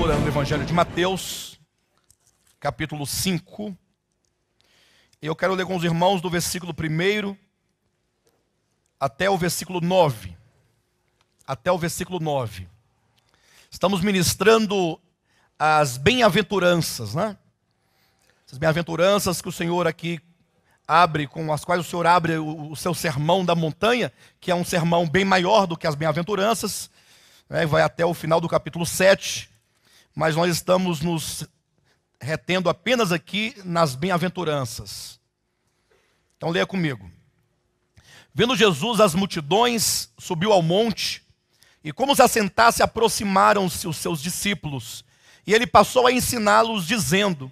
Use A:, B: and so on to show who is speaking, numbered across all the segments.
A: no Evangelho de Mateus, capítulo 5. Eu quero ler com os irmãos do versículo 1 até o versículo 9. Até o versículo 9. Estamos ministrando as bem-aventuranças, né? Essas bem-aventuranças que o Senhor aqui abre, com as quais o Senhor abre o, o seu sermão da montanha, que é um sermão bem maior do que as bem-aventuranças, né? vai até o final do capítulo 7, mas nós estamos nos retendo apenas aqui nas bem-aventuranças. Então leia comigo. Vendo Jesus as multidões, subiu ao monte, e como se assentasse, aproximaram-se os seus discípulos, e ele passou a ensiná-los, dizendo: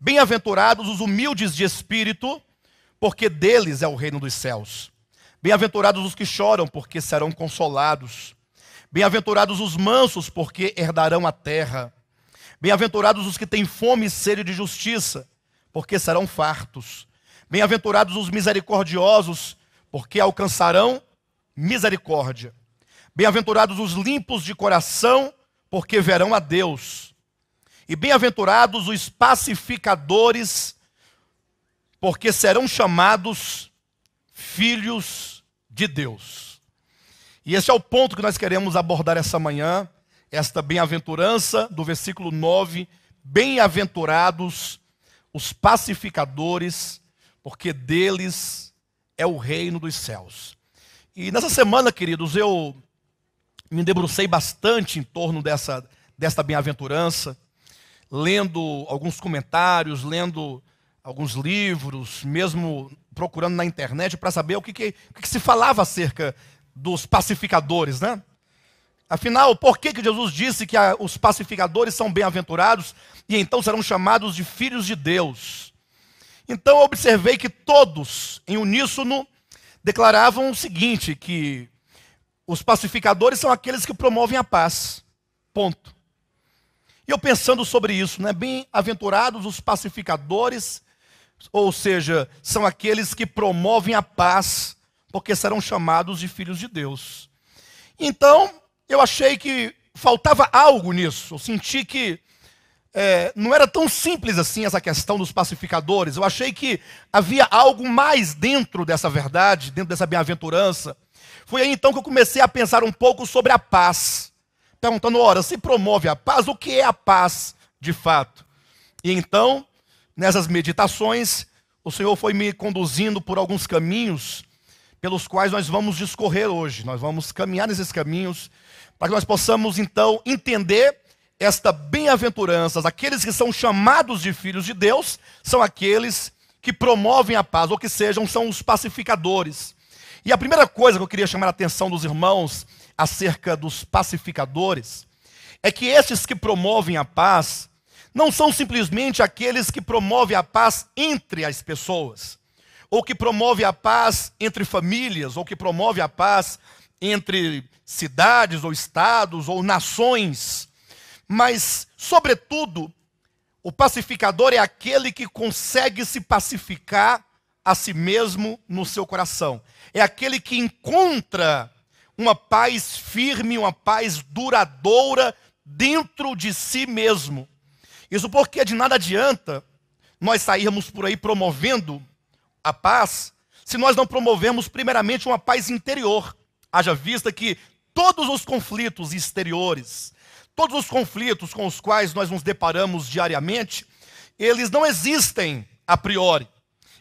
A: Bem-aventurados os humildes de espírito, porque deles é o reino dos céus. Bem-aventurados os que choram, porque serão consolados. Bem-aventurados os mansos, porque herdarão a terra. Bem-aventurados os que têm fome e sede de justiça, porque serão fartos. Bem-aventurados os misericordiosos, porque alcançarão misericórdia. Bem-aventurados os limpos de coração, porque verão a Deus. E bem-aventurados os pacificadores, porque serão chamados filhos de Deus. E esse é o ponto que nós queremos abordar essa manhã, esta bem-aventurança do versículo 9: Bem-aventurados os pacificadores, porque deles é o reino dos céus. E nessa semana, queridos, eu me debrucei bastante em torno dessa, desta bem-aventurança, lendo alguns comentários, lendo alguns livros, mesmo procurando na internet para saber o que, que, que, se falava acerca dos pacificadores, né? Afinal, por que, que Jesus disse que a, os pacificadores são bem-aventurados e então serão chamados de filhos de Deus? Então eu observei que todos, em uníssono, declaravam o seguinte: que os pacificadores são aqueles que promovem a paz. Ponto. E eu pensando sobre isso, né? Bem-aventurados os pacificadores ou seja, são aqueles que promovem a paz, porque serão chamados de filhos de Deus. Então, eu achei que faltava algo nisso. Eu senti que é, não era tão simples assim essa questão dos pacificadores. Eu achei que havia algo mais dentro dessa verdade, dentro dessa bem-aventurança. Foi aí então que eu comecei a pensar um pouco sobre a paz. Perguntando, ora, se promove a paz, o que é a paz de fato? E então nessas meditações, o Senhor foi me conduzindo por alguns caminhos pelos quais nós vamos discorrer hoje. Nós vamos caminhar nesses caminhos para que nós possamos então entender esta bem-aventurança. Aqueles que são chamados de filhos de Deus são aqueles que promovem a paz, ou que sejam, são os pacificadores. E a primeira coisa que eu queria chamar a atenção dos irmãos acerca dos pacificadores é que esses que promovem a paz, não são simplesmente aqueles que promovem a paz entre as pessoas, ou que promove a paz entre famílias, ou que promove a paz entre cidades ou estados ou nações, mas, sobretudo, o pacificador é aquele que consegue se pacificar a si mesmo no seu coração. É aquele que encontra uma paz firme, uma paz duradoura dentro de si mesmo. Isso porque de nada adianta nós sairmos por aí promovendo a paz se nós não promovermos primeiramente uma paz interior. Haja vista que todos os conflitos exteriores, todos os conflitos com os quais nós nos deparamos diariamente, eles não existem a priori.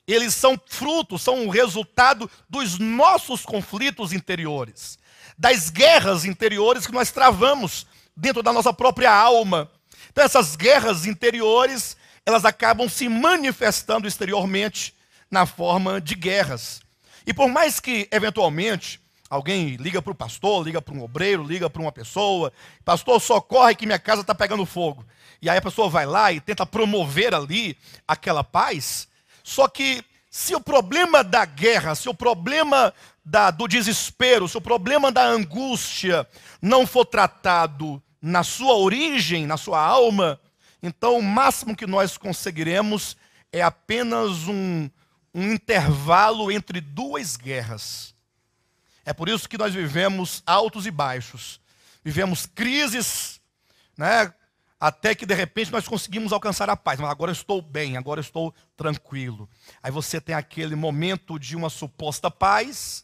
A: Eles são fruto, são o resultado dos nossos conflitos interiores, das guerras interiores que nós travamos dentro da nossa própria alma, então essas guerras interiores, elas acabam se manifestando exteriormente na forma de guerras. E por mais que eventualmente alguém liga para o pastor, liga para um obreiro, liga para uma pessoa, pastor, socorre que minha casa está pegando fogo. E aí a pessoa vai lá e tenta promover ali aquela paz. Só que se o problema da guerra, se o problema da, do desespero, se o problema da angústia não for tratado na sua origem, na sua alma, então o máximo que nós conseguiremos é apenas um, um intervalo entre duas guerras. É por isso que nós vivemos altos e baixos, vivemos crises, né? até que de repente nós conseguimos alcançar a paz. Mas agora eu estou bem, agora eu estou tranquilo. Aí você tem aquele momento de uma suposta paz,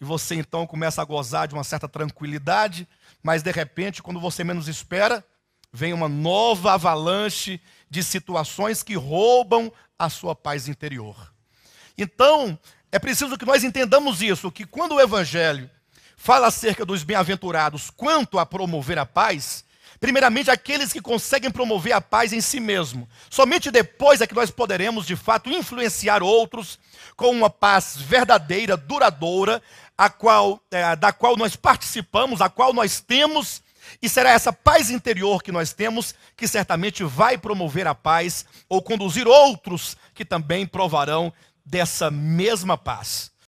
A: e você então começa a gozar de uma certa tranquilidade, mas de repente, quando você menos espera, vem uma nova avalanche de situações que roubam a sua paz interior. Então, é preciso que nós entendamos isso, que quando o evangelho fala acerca dos bem-aventurados quanto a promover a paz, Primeiramente, aqueles que conseguem promover a paz em si mesmo. Somente depois é que nós poderemos, de fato, influenciar outros com uma paz verdadeira, duradoura, a qual, é, da qual nós participamos, a qual nós temos, e será essa paz interior que nós temos que certamente vai promover a paz ou conduzir outros que também provarão dessa mesma paz.